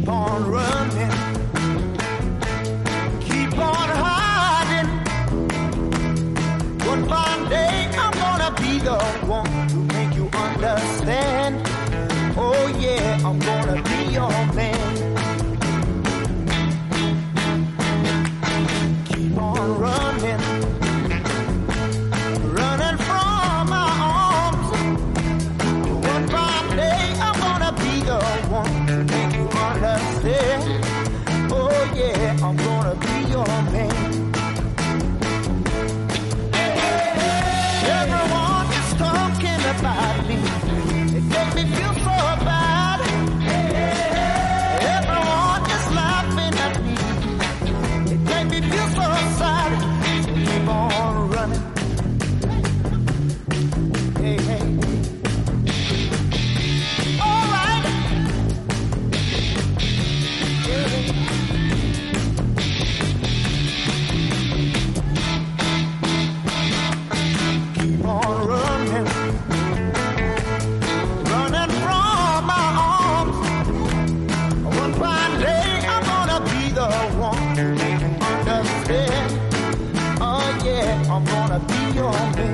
Keep on running. Keep on hiding. One fine day I'm gonna be the one to make you understand. Oh yeah, I'm gonna be your man. Keep on running. você on me.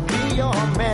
be your man.